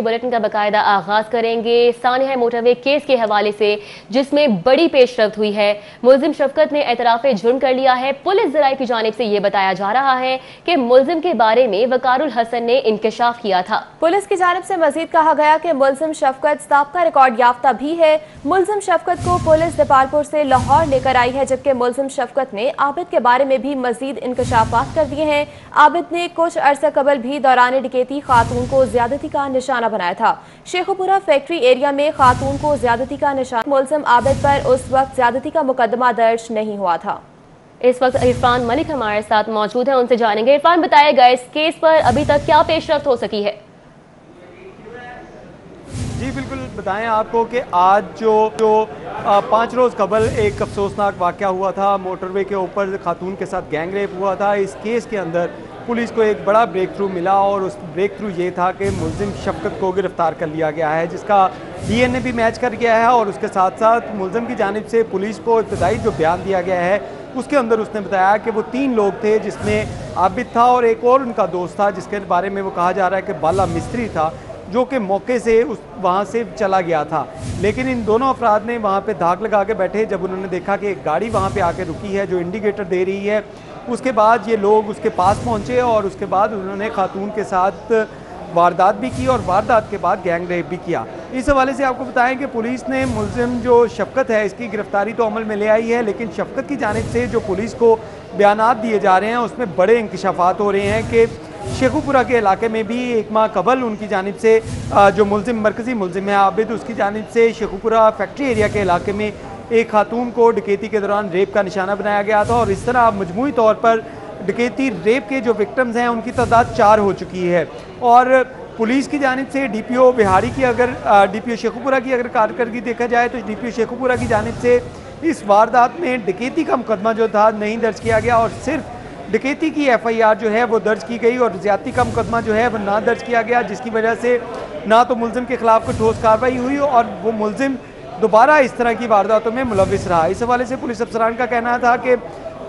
Bulletin का बकायदा आगाज़ करेंगे। सानिया मोटरवे केस के हवाले से, जिसमें बड़ी पेशरफ हुई है। मुलजिम शफकत ने एतराफ जुर्म कर लिया है। पुलिस जराये की जानब से यह बताया जा रहा है कि मुलजिम के बारे में वकारुल हसन ने इंकशाफ किया था। पुलिस की जानब से मजीद कहा गया कि मुलजिम शफकत सबका रिकॉर्ड याफ्ता भी है। मुलजिम शफकत को पुलिस दीपालपुर से लाहौर लेकर आई है, जबकि मुलजिम शफकत ने आबिद के बारे में भी मजीद इंकशाफात कर दिए हैं। आबिद ने कुछ अरसा कबल भी दौरान डिकेती खातून को ज्यादती का निशाना निशाना बनाया था। शेखुपुरा फैक्ट्री एरिया में खातून को ज्यादती का निशान। मुलजम आबिद पर उस वक्त ज्यादती का मुकदमा दर्ज नहीं हुआ था। इस वक्त इरफान मलिक हमारे साथ मौजूद है, उनसे जानेंगे। इरफान बताएगा इस केस पर अभी तक क्या पेशरफ हो सकी है? जी, बिल्कुल बताएँ आपको कि आज जो जो पाँच रोज़ कबल एक अफसोसनाक वाक़ हुआ था, मोटरवे के ऊपर खातून के साथ गैंग रेप हुआ था। इस केस के अंदर पुलिस को एक बड़ा ब्रेक थ्रू मिला और उस ब्रेक थ्रू ये था कि मुलजिम शफकत को गिरफ़्तार कर लिया गया है, जिसका डीएनए भी मैच कर गया है और उसके साथ साथ मुलजिम की जानब से पुलिस को इब्तदाई जो बयान दिया गया है, उसके अंदर उसने बताया कि वो तीन लोग थे जिसमें आबिद था और एक और उनका दोस्त था, जिसके बारे में वो कहा जा रहा है कि बाला मिस्त्री था। जो कि मौके से उस, वहाँ से चला गया था। लेकिन इन दोनों अफराद ने वहाँ पे धाक लगा के बैठे, जब उन्होंने देखा कि एक गाड़ी वहाँ पे आके रुकी है, जो इंडिकेटर दे रही है। उसके बाद ये लोग उसके पास पहुँचे और उसके बाद उन्होंने खातून के साथ वारदात भी की और वारदात के बाद गैंग रेप भी किया। इस हवाले से आपको बताएँ कि पुलिस ने मुलजिम जो शफकत है, इसकी गिरफ्तारी तो अमल में ले आई है, लेकिन शफकत की जानब से जो पुलिस को बयान दिए जा रहे हैं, उसमें बड़े इंकशाफात हो रहे हैं कि शेखुपुरा के इलाके में भी एक माह कबल उनकी जानब से जो मुलिम मरकज़ी मुलजिम है आबिद, उसकी जानब से शेखुपुरा फैक्ट्री एरिया के इलाके में एक खातून को डकैती के दौरान रेप का निशाना बनाया गया था और इस तरह अब मजमू तौर पर डकैती, रेप के जो विक्टम्स हैं, उनकी तादाद चार हो चुकी है। और पुलिस की जानब से डी पी ओ बिहारी की अगर डी पी ओ शेखुपुरा की अगर कारकर्दगी देखा जाए तो डी पी ओ शेखुपुरा की जानब से इस वारदात में डकैती का मुकदमा जो था, नहीं दर्ज किया गया और सिर्फ़ डकैती की एफ़ आई आर जो है वो दर्ज की गई और ज़्यादा का मुकदमा जो है वो ना दर्ज किया गया, जिसकी वजह से ना तो मुलजिम के खिलाफ कोई ठोस कार्रवाई हुई और वो मुलजिम दोबारा इस तरह की वारदातों में मुलविस रहा। इस हवाले से पुलिस अफसरान का कहना था कि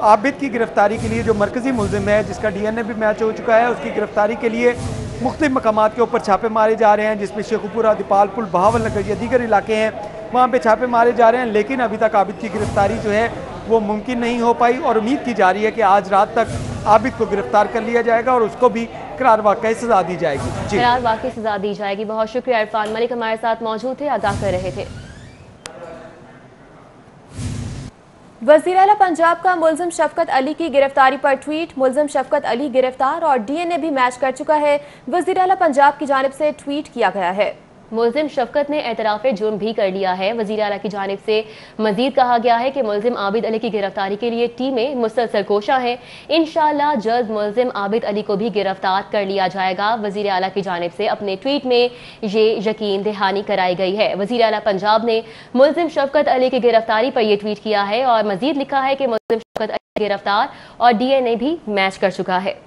आबिद की गिरफ्तारी के लिए जो मरकज़ी मुलजिम है, जिसका डी एन ए भी मैच हो चुका है, उसकी गिरफ्तारी के लिए मुख्त मकाम के ऊपर छापे मारे जा रहे हैं, जिसमें शेखुपुरा, दीपालपुर बहावल नगर या दीगर इलाके हैं, वहाँ पर छापे मारे जा रहे हैं, लेकिन अभी तक आबिद की गिरफ्तारी जो है वो मुमकिन नहीं हो पाई और उम्मीद की जा रही है कि आज रात तक आबिद को गिरफ़्तार कर लिया जाएगा और उसको भी करार वाकई सजा दी जाएगी। करार वाकई सजा दी जाएगी। बहुत शुक्रिया इरफान मलिक हमारे साथ मौजूद थे आगाह कर रहे थे। वज़ीर अला पंजाब का मुलजिम शफकत अली की गिरफ्तारी पर ट्वीट। मुलजिम शफकत अली गिरफ़्तार और डीएनए भी मैच कर चुका है। वज़ीर अला पंजाब की जानब से ट्वीट किया गया है। मुलजिम शफकत ने एतराफ़ जुर्म भी कर लिया है। वजी अला की जानब से मजीद कहा गया है कि मुलिम आबिद अली की गिरफ्तारी के लिए टीमें मुसलसल कोशा हैं। इन जल्द मुलिम आबिद अली को भी गिरफ़्तार कर लिया जाएगा। वजी अला की जानब से अपने ट्वीट में ये यकीन दहानी कराई गई है। वजी अला पंजाब ने मुलिम शफकत अली की गिरफ्तारी पर यह ट्वीट किया है और मजीद लिखा है कि मुलिम शफकत अली गिरफ़्तार और डी एन ए भी मैच कर चुका है।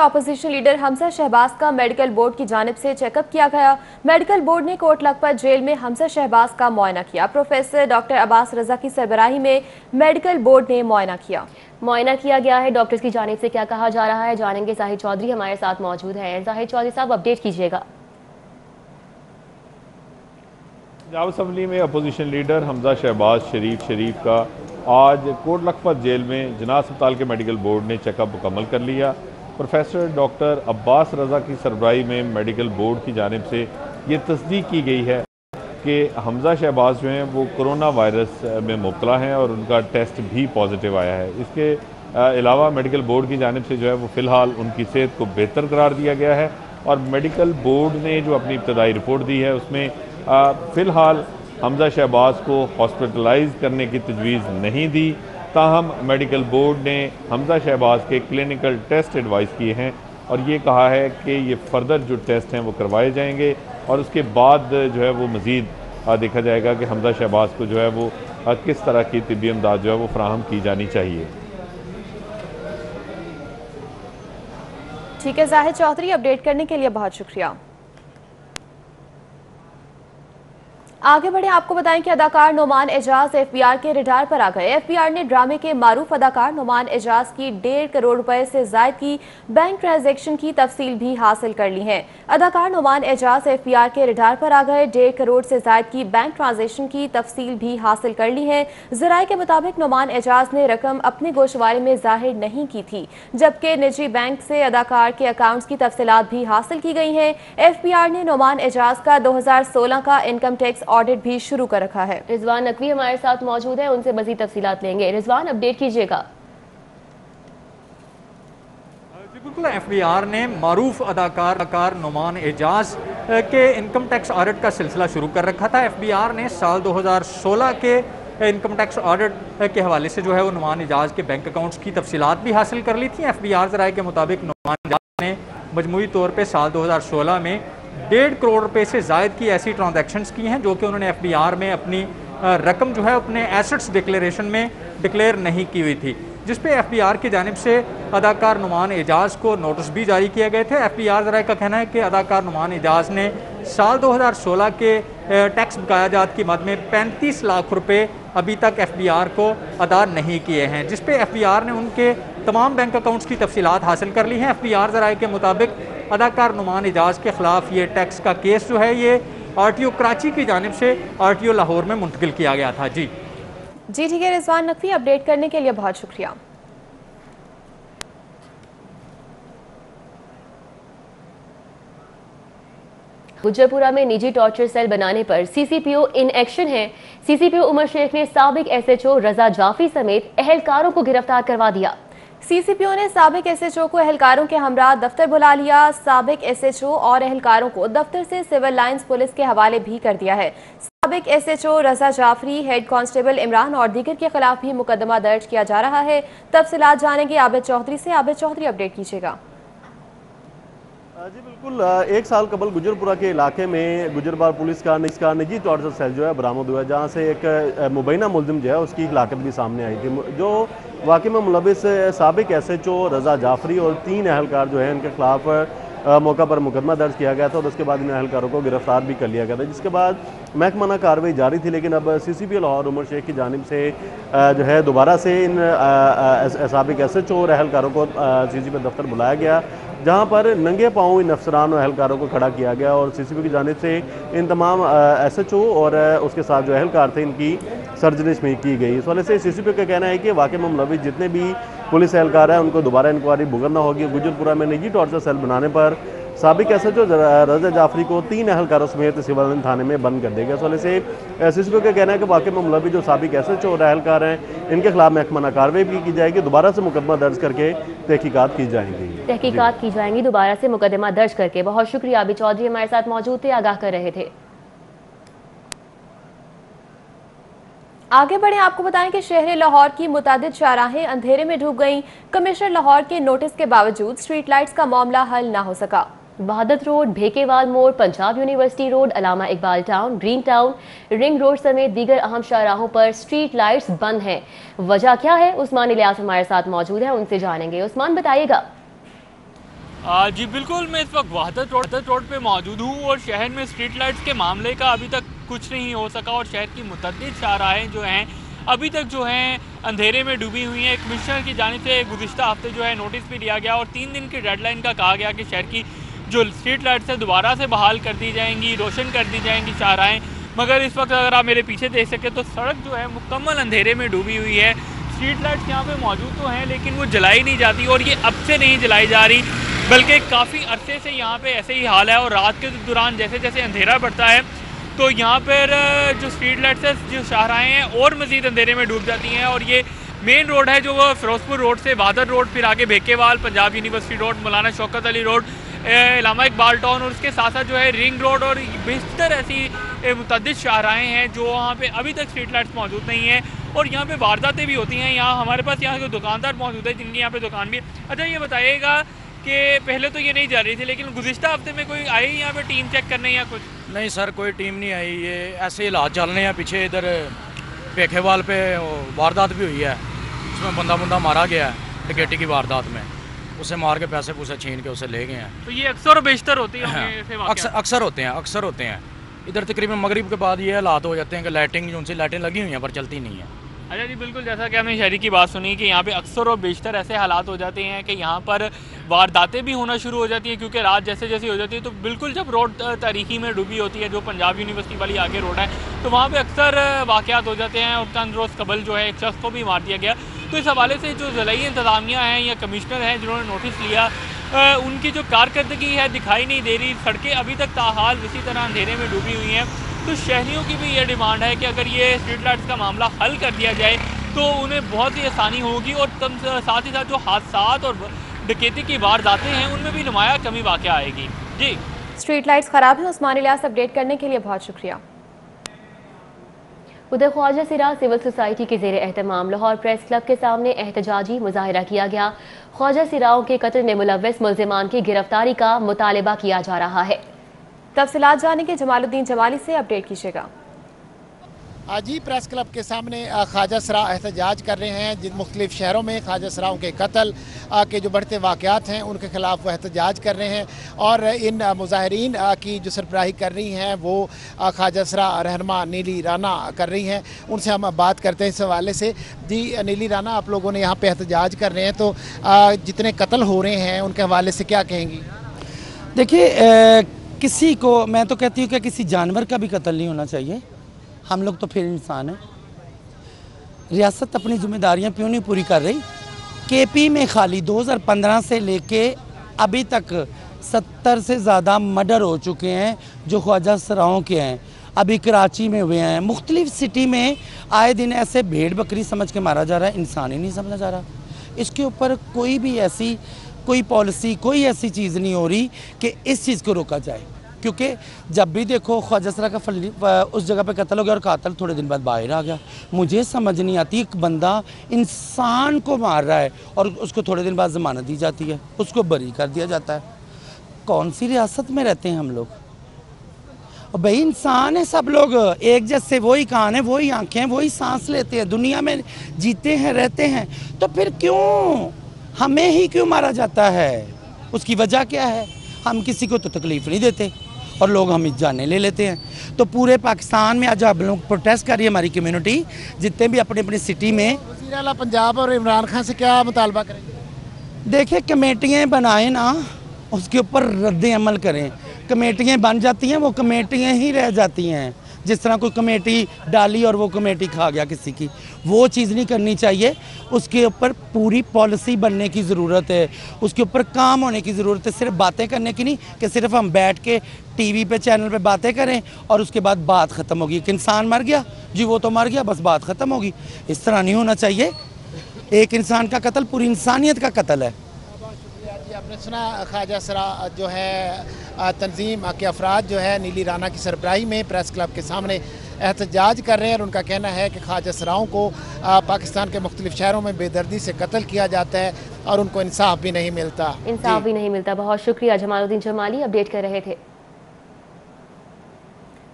अपोजिशन लीडर हमजा शहबाज का मेडिकल बोर्ड की जानब से चेकअप किया गया। मेडिकल बोर्ड ने कोट लखपत जेल में हमजा शहबाज का मुआयना किया। प्रोफेसर डॉक्टर अब्बास रजा की सरबराही में मेडिकल बोर्ड ने मुआयना किया। मुआयना किया गया है। डॉक्टर्स की जानब से क्या कहा जा रहा है? जानेंगे जाहिद चौधरी हमारे साथ मौजूद हैं। जाहिद चौधरी साहब अपडेट कीजिएगा। पंजाब असम्बली में अपोजिशन लीडर हमजा शहबाज शरीफ शरीफ का आज कोट लखपत जेल में जना अस्पताल के मेडिकल बोर्ड ने चेकअप मुकम्मल कर लिया। प्रोफेसर डॉक्टर अब्बास रज़ा की सरबराही में मेडिकल बोर्ड की जानब से ये तस्दीक की गई है कि हमज़ा शहबाज जो हैं, वो कोरोना वायरस में मुबतला हैं और उनका टेस्ट भी पॉजिटिव आया है। इसके अलावा मेडिकल बोर्ड की जानब से जो है, वो फ़िलहाल उनकी सेहत को बेहतर करार दिया गया है और मेडिकल बोर्ड ने जो अपनी इब्तदाई रिपोर्ट दी है, उसमें फ़िलहाल हमज़ा शहबाज को हॉस्पिटलाइज करने की तजवीज़ नहीं दी। ताहम मेडिकल बोर्ड ने हमजा शहबाज के क्लिनिकल टेस्ट एडवाइस किए हैं और ये कहा है कि ये फर्दर जो टेस्ट हैं वो करवाए जाएँगे और उसके बाद जो है वो मज़ीद देखा जाएगा कि हमजा शहबाज को जो है वो किस तरह की तबी अमदाद जो है वो फ्राहम की जानी चाहिए। ठीक है जाहिद चौधरी, अपडेट करने के लिए बहुत शुक्रिया। आगे बढ़े, आपको बताएँ कि अदाकार नोमान एजाज एफबीआर के रिडार पर आ गए। एफबीआर ने ड्रामे के मारूफ अदाकार नोमान एजाज की डेढ़ करोड़ रुपए से जायद की बैंक ट्रांजैक्शन की तफसील भी हासिल कर ली है। अदाकार नोमान एजाज एफबीआर के रिडार पर आ गए, डेढ़ करोड़ से जायद की बैंक ट्रांजेक्शन की तफसील भी हासिल कर ली है। जराये के मुताबिक नोमान एजाज ने रकम अपने गोशवारे में ज़ाहिर नहीं की थी, जबकि निजी बैंक से अदाकार के अकाउंट की तफसीत भी हासिल की गई है। एफ़ ने नोमान एजाज का दो हज़ार सोलह का इनकम टैक्स ऑडिट भी शुरू कर रखा है। रिजवान नकवी हमारे साथ मौजूद है उनसे मजीद तफसीत लेंगे। रिजवान अपडेट कीजिएगा। बिल्कुल एफ़ बी आर ने मरूफ अदाकार अदाकार नुमान एजाज के इनकम टैक्स ऑडिट का सिलसिला शुरू कर रखा था। एफ़ बी आर ने साल 2016 के इनकम टैक्स ऑडिट के हवाले से जो है वो नुमान एजाज के बैंक अकाउंट्स की तफसीत भी हासिल कर ली थी। एफ़ बी आर जराए के मुताबिक नुमान एजाज ने मजमू तौर पर साल 2016 में डेढ़ करोड़ रुपए से जायद की ऐसी ट्रांजेक्शन्स की हैं जो कि उन्होंने एफबीआर में अपनी रकम जो है अपने एसेट्स डिक्लेरेशन में डिक्लेयर नहीं की हुई थी जिस पे एफ़ की जानब से अदाकार नुमान एजाज को नोटिस भी जारी किए गए थे। एफ़ बी आर जरा का कहना है कि अदाकार नुमान एजाज ने साल 2016 के टैक्स बकाया जात की मद में 35 लाख रुपए अभी तक एफ़ बी आर को अदा नहीं किए हैं जिस पे आर ने उनके तमाम बैंक अकाउंट्स की तफसीत हासिल कर ली हैं। एफ़ बी आर जराए के मुताबिक अदाकार नुमान एजाज के ख़िलाफ़ ये टैक्स का केस जो है ये आर टी ओ कराची की जानब से आर टी ओ लाहौर में मुंतकिल किया गया था। जी। जी, ठीक है, रिजवान नकवी, अपडेट करने के लिए बहुत शुक्रिया। गुजरपुरा में निजी टॉर्चर सेल बनाने पर सीसीपीओ इन एक्शन है। सीसीपीओ उमर शेख ने सबक एसएचओ रजा जाफी समेत अहलकारों को गिरफ़्तार करवा दिया। सीसीपीओ ने सबक एसएचओ को एहलकारों के हमरा दफ्तर बुला लिया। सबक एसएचओ और एहलकारों को दफ्तर से सिविल लाइंस पुलिस के हवाले भी कर दिया है। सबक SHO Raza Jafri, head constable Imran और दीगर के खिलाफ भी मुकदमा दर्ज किया जा रहा है। तफसीत जानेंगे आबिद चौधरी से। आबिद चौधरी अपडेट कीजिएगा। जी बिल्कुल एक साल कबल गुजरपुरा के इलाके में गुजरबार पुलिस का इसका निजी से सेल जो है, बरामद हुआ है, जहाँ से एक मुबैना मुलजिम जो है, उसकी हिलाकत भी सामने आई थी। जो वाकई में मुलविस सबक S H O Raza Jafri और तीन अहलकार जो है, इनके खिलाफ मौका पर मुकदमा दर्ज किया गया था और उसके बाद इन अहलकारों को गिरफ़्तार भी कर लिया गया था। जिसके बाद महकमाना कार्रवाई जारी थी, लेकिन अब C C P Lahore Umar Sheikh की जानब से जो है, दोबारा से इन सबक एस एच ओ और अहलकारों को सी सी पी दफ्तर बुलाया गया। जहाँ पर नंगे पाँव इन अफसरान और अहलकारों को खड़ा किया गया और सी सी पी की जानब से इन तमाम एस एच ओ और उसके साथ जो अहलकार थे, इनकी सर्जरी में की गई। इस वाले से सी सी पी का कहना है कि वाकई में मुलविस जितने भी पुलिस एहलकार हैं, उनको दोबारा इंक्वायरी भुगतना होगी। गुजरपुरा में निजी टॉर्चर सेल बनाने पर सबक S H O Raza Jafri को तीन अहलकारों समेत सिविल थाने में बंद कर देगा इस वाले से सी सी पी का कहना है कि वाकई में मुलवी जो सबक एस एच ओ और अहलकार हैं, इनके खिलाफ महकमाना कार्रवाई भी की जाएगी। दोबारा से मुकदमा दर्ज करके तहकीकत की जाएँगी। तहकीकत की जाएँगी, दोबारा से मुकदमा दर्ज करके। बहुत शुक्रिया, अभी चौधरी हमारे साथ मौजूद थे, आगाह कर रहे थे। आगे बढ़े, आपको बताएँ कि शहर लाहौर की मुताद शाहराहें अंधेरे में डूब गईं। कमिश्नर लाहौर के नोटिस के बावजूद स्ट्रीट लाइट्स का मामला हल न हो सका। बहादत रोड, भेकेवाल मोड़, Punjab university road, Allama Iqbal town green town ring road समेत दीगर अहम शाहराहों पर स्ट्रीट लाइट्स बंद हैं। वजह क्या है? उस्मान इलियास हमारे साथ मौजूद है, उनसे जानेंगे। उस्मान, बताइएगा। जी, बिल्कुल, मैं इस वक्त वहादत रोड रोड पे मौजूद हूँ और शहर में स्ट्रीट लाइट्स के मामले का अभी तक कुछ नहीं हो सका और शहर की मुतद शाहराहें जो हैं, अभी तक जो हैं, अंधेरे में डूबी हुई हैं। कमिश्नर की जानब से गुजशत हफ़्ते जो है नोटिस भी दिया गया और तीन दिन की डेडलाइन का कहा गया कि शहर की जो स्ट्रीट लाइट्स है, दोबारा से बहाल कर दी जाएँगी, रोशन कर दी जाएँगी शाहराएँ मगर इस वक्त अगर आप मेरे पीछे देख सकें तो सड़क जो है, मुकम्मल अंधेरे में डूबी हुई है। स्ट्रीट लाइट्स यहाँ पे मौजूद तो हैं, लेकिन वो जलाई नहीं जाती और ये अब से नहीं जलाई जा रही, बल्कि काफ़ी अरसे से यहाँ पे ऐसे ही हाल है और रात के दौरान जैसे जैसे अंधेरा बढ़ता है तो यहाँ पर जो स्ट्रीट लाइट्स है, जो शाहराएँ हैं, और मज़ीद अंधेरे में डूब जाती हैं। और ये मेन रोड है, जो वो फिरोजपुर रोड से बादर रोड फिर आगे भेकेवाल, Punjab university road Maulana Shaukat Ali road Allama Iqbal town और उसके साथ साथ जो है रिंग रोड और बेहतर ऐसी मुतद शाहराएँ हैं जो वहाँ पे अभी तक स्ट्रीट लाइट्स मौजूद नहीं हैं और यहाँ पे वारदातें भी होती हैं। यहाँ हमारे पास यहाँ के दुकानदार मौजूद है जिनकी यहाँ पे दुकान भी अच्छा ये बताइएगा कि पहले तो ये नहीं जा रही थी, लेकिन गुजशत हफ़्ते में कोई आई यहाँ पे टीम चेक करने या कुछ? नहीं सर, कोई टीम नहीं आई। ये ऐसे हालात चल रहे हैं, पीछे इधर पेखेवाल पे वारदात भी हुई है उसमें बंदा बंदा मारा गया है, टिकेटी की वारदात में। उसे मार के पैसे पूसे छीन के उसे ले गए हैं। तो ये अक्सर बेशतर होती है अक्सर अक्सर होते हैं अक्सर होते हैं। इधर तकरीबन मगरिब के बाद ये हालात हो जाते हैं कि लाइटिंग जो उनसे लाइटें लगी हुई हैं पर चलती नहीं है। अच्छा जी बिल्कुल जैसा कि हमने शहरी की बात सुनी कि यहाँ पे अक्सर और बेशतर ऐसे हालात हो जाते हैं कि यहाँ पर वारदातें भी होना शुरू हो जाती हैं क्योंकि रात जैसे जैसे हो जाती है तो बिल्कुल जब रोड तारीखी में डूबी होती है जो पंजाब यूनिवर्सिटी वाली आगे रोड है तो वहाँ पे अक्सर वाक़ात हो जाते हैं और चंद रोज़ कबल जो है एक शख्स को भी मार दिया गया। तो इस हवाले से जो ज़िलाई इंतज़ामिया हैं या कमिश्नर हैं, जिन्होंने नोटिस लिया उनकी जो कारकर्दगी है दिखाई नहीं दे रही। सड़कें अभी तक ताहाल इसी तरह अंधेरे में डूबी हुई हैं। तो शहरीों की भी ये डिमांड है कि अगर ये स्ट्रीट लाइट्स का मामला हल कर दिया जाए तो उन्हें बहुत ही आसानी होगी और साथ ही साथ जो हादसा और डकैती की वारदातें हैं, उनमें भी नुमाया कमी वाक़ आएगी। जी। स्ट्रीट लाइट्स ख़राब हैं उस्मान लिहाज अपडेट करने के लिए बहुत शुक्रिया। उधर ख्वाजा सिरा सिविल सोसाइटी के जेर अहतमाम लाहौर प्रेस क्लब के सामने एहतजाजी मुजाहरा किया गया। ख्वाजा सिराओं के कत्ल में मुलविस मुलजमान की गिरफ्तारी का मुतालबा किया जा रहा है। तफसीत जाने के जमालुद्दीन जमाली से अपडेट कीजिएगा। आज ही प्रेस क्लब के सामने ख्वाजा सरा एहतजाज कर रहे हैं, जिन मुख्तलिफ़ शहरों में ख्वाजा सराओं के कत्ल के जो बढ़ते वाक़ात हैं, उनके ख़िलाफ़ वो एहतजाज कर रहे हैं और इन मुजाहरीन की जो सरबराही कर रही हैं, वो ख्वाजा सरा रहनमा नीली राना कर रही हैं। उनसे हम बात करते हैं इस हवाले से। जी, नीली राना आप लोगों ने यहाँ पर एहतजाज कर रहे हैं तो जितने कत्ल हो रहे हैं, उनके हवाले से क्या कहेंगी? देखिए किसी को, मैं तो कहती हूँ कि किसी जानवर का भी कत्ल नहीं होना चाहिए। हम लोग तो फिर इंसान हैं। रियासत अपनी जिम्मेदारियाँ क्यों नहीं पूरी कर रही? के पी में खाली 2015 से लेके अभी तक 70 से ज़्यादा मर्डर हो चुके हैं, जो ख्वाजा सराओं के हैं। अभी कराची में हुए हैं। मुख्तलिफ़ सिटी में आए दिन ऐसे भेड़ बकरी समझ के मारा जा रहा है। इंसान ही नहीं समझा जा रहा। इसके ऊपर कोई भी ऐसी कोई पॉलिसी, कोई ऐसी चीज़ नहीं हो रही कि इस चीज़ को रोका जाए। क्योंकि जब भी देखो ख्वाजसरा का फल उस जगह पे कत्ल हो गया और कातल थोड़े दिन बाद बाहर आ गया। मुझे समझ नहीं आती एक बंदा इंसान को मार रहा है और उसको थोड़े दिन बाद ज़मानत दी जाती है, उसको बरी कर दिया जाता है। कौन सी रियासत में रहते हैं हम लोग? भाई इंसान है सब लोग, एक जैसे वही कान है, वही आँखें, वही सांस लेते हैं, दुनिया में जीते हैं, रहते हैं तो फिर क्यों? हमें ही क्यों मारा जाता है? उसकी वजह क्या है? हम किसी को तो तकलीफ़ नहीं देते। और लोग हम जाने ले लेते हैं। तो पूरे पाकिस्तान में आज आप लोग प्रोटेस्ट कर रही है हमारी कम्युनिटी जितने भी अपनी अपनी सिटी में। पंजाब और इमरान खान से क्या मुतालबा करेंगे देखिए कमेटियाँ बनाए ना उसके ऊपर रद्द अमल करें। कमेटियाँ बन जाती हैं वो कमेटियाँ ही रह जाती हैं। जिस तरह कोई कमेटी डाली और वो कमेटी खा गया किसी की। वो चीज़ नहीं करनी चाहिए। उसके ऊपर पूरी पॉलिसी बनने की ज़रूरत है। उसके ऊपर काम होने की ज़रूरत है। सिर्फ़ बातें करने की नहीं कि सिर्फ़ हम बैठ के टीवी पे, चैनल पे बातें करें और उसके बाद बात ख़त्म होगी। एक इंसान मर गया, जी वो तो मर गया, बस बात ख़त्म होगी। इस तरह नहीं होना चाहिए। एक इंसान का कत्ल पूरी इंसानियत का कत्ल है। आपने सुना, ख्वाजा सरा जो है तंजीम के अफराद जो है नीली राना की सरबराही में प्रेस क्लब के सामने एहतजाज कर रहे हैं और उनका कहना है कि ख्वाजा सराओं को पाकिस्तान के मुख्तलिफ़ शहरों में बेदर्दी से कत्ल किया जाता है और उनको इंसाफ भी नहीं मिलता। इंसाफ भी नहीं मिलता। बहुत शुक्रिया जमालुद्दीन जमाली अपडेट कर रहे थे।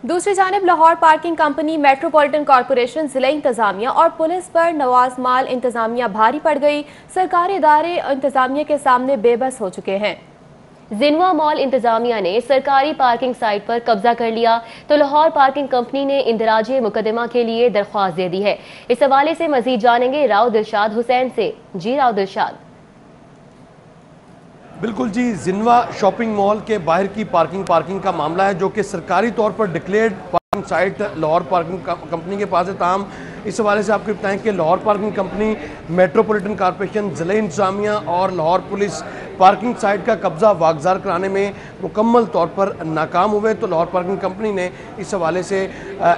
दूसरी जानब Lahore parking company metropolitan corporation ज़िले इंतजामिया और पुलिस पर नवाज़ माल इंतजामिया भारी पड़ गई। सरकारी इदारे इंतजामिया के सामने बेबस हो चुके हैं। जिनवा मॉल इंतजामिया ने सरकारी पार्किंग साइट पर कब्जा कर लिया। तो लाहौर पार्किंग कंपनी ने इंदिराजी मुकदमा के लिए दरख्वास्त दे दी है। इस हवाले से मजीद जानेंगे राव दिलशाद हुसैन से। जी राव दिलशाद बिल्कुल जी, जिनवा शॉपिंग मॉल के बाहर की पार्किंग पार्किंग का मामला है जो कि सरकारी तौर पर declared site Lahore parking company के पास है। तमाम इस हवाले से आपको बताएँ कि Lahore parking company metropolitan corporation ज़िले इंतजामिया और लाहौर पुलिस पार्किंग साइट का कब्ज़ा वागजार कराने में मुकम्मल तौर पर नाकाम हुए तो लाहौर पार्किंग कंपनी ने इस हवाले से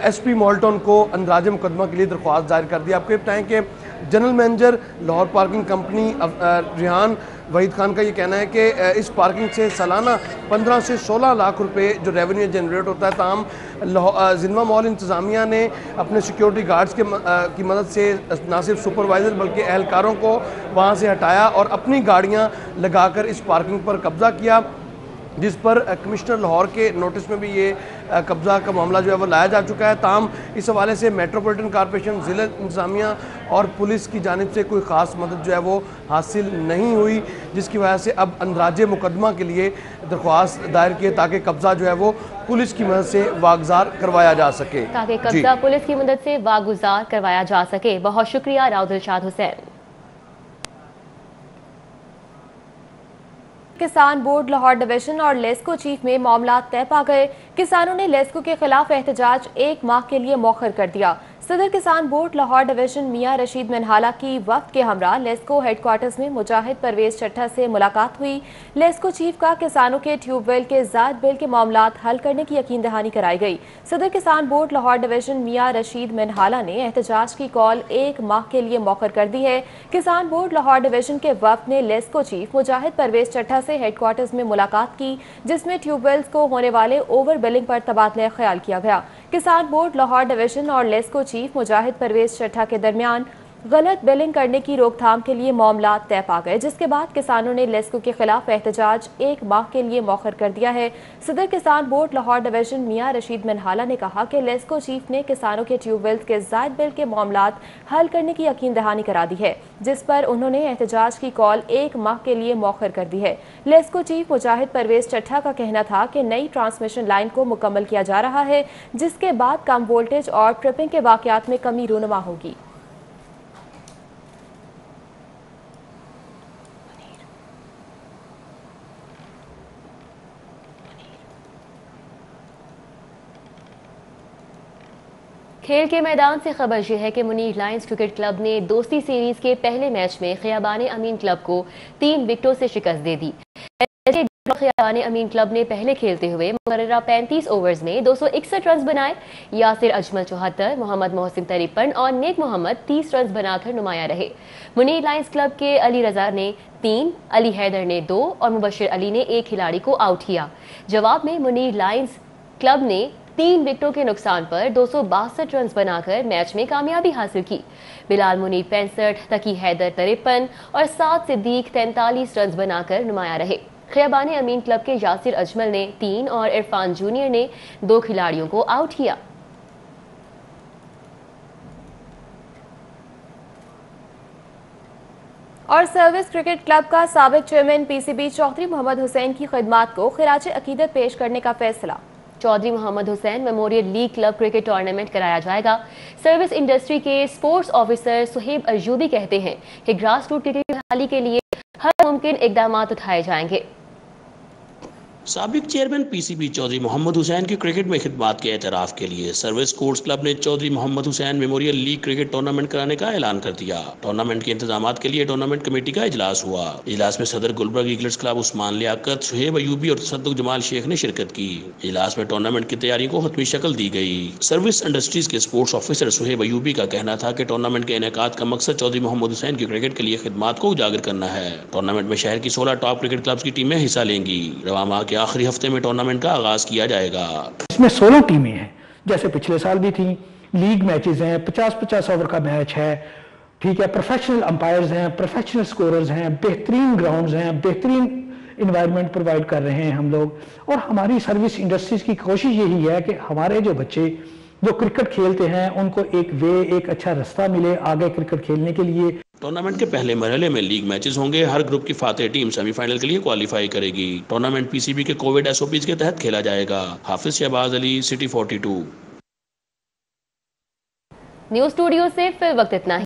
एस पी मॉल्टन को अंदराज मुकदमा के लिए दरख्वास्त जारी कर दी। आपको बताएँ कि general manager Lahore parking company Rehan Waheed Khan का ये कहना है कि इस पार्किंग से सालाना 15 से 16 लाख रुपए जो रेवेन्यू जनरेट होता है, ताम जिनवा मॉल इंतज़ामिया ने अपने सिक्योरिटी गार्ड्स के की मदद से, ना सिर्फ़ सुपरवाइज़र बल्कि एहलकारों को वहाँ से हटाया और अपनी गाड़ियाँ लगाकर इस पार्किंग पर कब्ज़ा किया। जिस पर कमिश्नर लाहौर के नोटिस में भी ये कब्ज़ा का मामला जो है वो लाया जा चुका है। ताम इस हवाले से मेट्रोपॉलिटन कॉरपोरेशन ज़िला इंतज़ामिया और पुलिस की जानब से कोई ख़ास मदद जो है वो हासिल नहीं हुई जिसकी वजह से अब अंदराज मुकदमा के लिए दरख्वास्त दायर किए ताकि कब्ज़ा जो है वो पुलिस की मदद से वागजार करवाया जा सके। ताकि कब्जा पुलिस की मदद से वागुजार करवाया जा सके। बहुत शुक्रिया राव दिलशाद हुसैन। किसान बोर्ड, लाहौर डिवीज़न और लेस्को चीफ में मामला तय पा गए। किसानों ने लेस्को के खिलाफ एहतजाज एक माह के लिए मौखर कर दिया। सदर किसान बोर्ड लाहौर डिवीज़न मियाँ रशीद मनहाला की वक्त के हमरा लेस्को हेडक्वार्टर्स में मुजाहिद परवेज चट्टा से मुलाकात हुई। लेस्को चीफ का किसानों के ट्यूबवेल के जायद बिल के मामला हल करने की यकीन दहानी कराई गई। सदर किसान बोर्ड लाहौर डिवीज़न मियाँ रशीद मनहाला ने एहतजाज की कॉल एक माह के लिए मौखर कर दी है। किसान बोर्ड लाहौर डिवीज़न के वक्त ने लेस्को चीफ मुजाहिद परवेज चट्टा से हेडक्वार्टर्स में मुलाकात की, जिसमें ट्यूबवेल्स को होने वाले ओवर बिलिंग पर तबादला ख्याल किया गया। किसान बोर्ड लाहौर डिवीज़न और लेस्को चीफ मुजाहिद परवेज चट्टा के दरमियान गलत बिलिंग करने की रोकथाम के लिए मामला तय पा गए, जिसके बाद किसानों ने लेस्को के खिलाफ एहतजाज एक माह के लिए मौखर कर दिया है। सदर किसान बोर्ड लाहौर डिवीज़न मियाँ रशीद मनहाला ने कहा कि लेस्को चीफ ने किसानों के ट्यूबवेल्स के जायद बिल के मामला हल करने की यकीन दहानी करा दी है, जिस पर उन्होंने एहतजाज की कॉल एक माह के लिए मौखर कर दी है। लेस्को चीफ मुजाहिद परवेज चट्ठा का कहना था कि नई ट्रांसमिशन लाइन को मुकम्मल किया जा रहा है, जिसके बाद कम वोल्टेज और ट्रिपिंग के वाकत में कमी रूनमा होगी। खेल के मैदान से खबर यह है कि मुनीर लायंस क्रिकेट क्लब ने दोस्ती सीरीज़ के पहले मैच में खयाबान अमीन क्लब को तीन विकेटों से शिकस्त दे दी। खयाबान अमीन क्लब ने पहले खेलते हुए मुकर्रा पैंतीस ओवर्स में दो सौ इकसठ रन बनाए। यासिर अजमल चौहत्तर, मोहम्मद मोहसिन तिरपन और नेक मोहम्मद तीस रन बनाकर नुमाया रहे। मुनीर लायंस क्लब के अली रजा ने तीन, अली हैदर ने दो और मुबशर अली ने एक खिलाड़ी को आउट किया। जवाब में मुनीर लायंस क्लब ने तीन विकेटों के नुकसान पर दो रन बनाकर मैच में कामयाबी हासिल की। बिलाल मुनी पैंसठ, तकी हैदर तिरपन और सात सिद्दीक तैंतालीस रन बनाकर नुमाया रहे। खैबान अमीन क्लब के यासिर अजमल ने तीन और इरफान जूनियर ने दो खिलाड़ियों को आउट किया। और सर्विस क्रिकेट क्लब का सबक चेयरमैन पीसीबी चौधरी मोहम्मद हुसैन की खिदमत को खराज अकीदत पेश करने का फैसला। Chaudhry Mohammad Hussain memorial league club cricket tournament कराया जाएगा। सर्विस इंडस्ट्री के स्पोर्ट्स ऑफिसर सुहेब अजूबी कहते हैं कि ग्रास रूट क्रिकेट बहाली के लिए हर मुमकिन इकदाम उठाए जाएँगे। सबक चेयरमैन पीसीबी चौधरी मोहम्मद हुसैन की क्रिकेट में खिदमत के एतराफ़ के लिए सर्विस स्पोर्ट्स क्लब ने Chaudhry Mohammad Hussain memorial league cricket tournament कराने का ऐलान कर दिया। टूर्नामेंट के इंतज़ाम के लिए टूर्नामेंट कमेटी का इजलास हुआ। इजलास में सदर गुलबर्ग ईगल्स क्लब उस्मान लियाकत, सुहेब अयूबी और तसदुक जमाल शेख ने शिरकत की। इजलास में टूर्नामेंट की तैयारी को हतमी शक्ल दी गई। सर्विस इंडस्ट्रीज़ के स्पोर्ट्स ऑफिसर सुहेब अयूबी का कहना था की टूर्नामेंट के इनका का मकसद चौधरी मोहम्मद हुसैन की क्रिकेट के लिए खिदमत को उजागर करना है। टूर्नामेंट में शहर की सोलह टॉप क्रिकेट क्लब की टीमें हिस्सा लेंगी। रवा माह के आखिरी हफ़्ते में टूर्नामेंट का आगाज़ किया जाएगा। इसमें सोलह टीमें हैं। जैसे पिछले साल भी थी। लीग मैचेस हैं पचास पचास ओवर का मैच है। ठीक है प्रोफेशनल अंपायर्स हैं प्रोफेशनल स्कोरर्स हैं, बेहतरीन ग्राउंड्स हैं, बेहतरीन इन्वायरमेंट प्रोवाइड कर रहे हैं हम लोग। और हमारी सर्विस इंडस्ट्रीज़ की कोशिश यही है कि हमारे जो बच्चे, जो क्रिकेट खेलते हैं, उनको एक वे एक अच्छा रास्ता मिले आगे क्रिकेट खेलने के लिए। टूर्नामेंट के पहले मरहले में लीग मैचेस होंगे। हर ग्रुप की फातेह टीम सेमीफाइनल के लिए क्वालिफाई करेगी। टूर्नामेंट पीसीबी के कोविड एसओपीज के तहत खेला जाएगा। Hafiz Shahbaz Ali, city 42 news studio से फिर वक्त इतना ही।